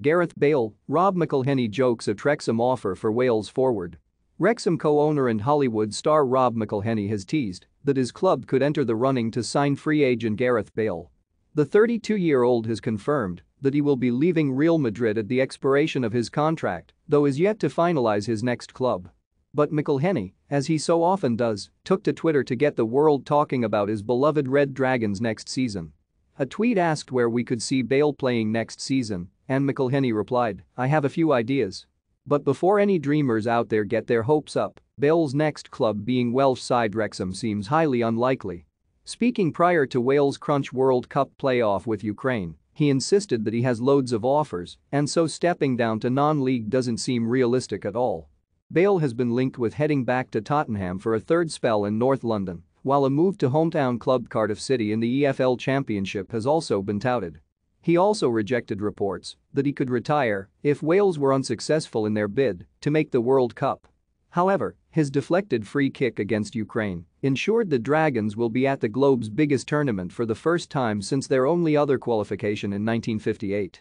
Gareth Bale, Rob McElhenney jokes at Wrexham offer for Wales forward. Wrexham co-owner and Hollywood star Rob McElhenney has teased that his club could enter the running to sign free agent Gareth Bale. The 32-year-old has confirmed that he will be leaving Real Madrid at the expiration of his contract, though is yet to finalize his next club. But McElhenney, as he so often does, took to Twitter to get the world talking about his beloved Red Dragons next season. A tweet asked where we could see Bale playing next season, and McElhenney replied, I have a few ideas. But before any dreamers out there get their hopes up, Bale's next club being Welsh side Wrexham seems highly unlikely. Speaking prior to Wales' Crunch World Cup playoff with Ukraine, he insisted that he has loads of offers and so stepping down to non-league doesn't seem realistic at all. Bale has been linked with heading back to Tottenham for a third spell in North London, while a move to hometown club Cardiff City in the EFL Championship has also been touted. He also rejected reports that he could retire if Wales were unsuccessful in their bid to make the World Cup. However, his deflected free kick against Ukraine ensured the Dragons will be at the globe's biggest tournament for the first time since their only other qualification in 1958.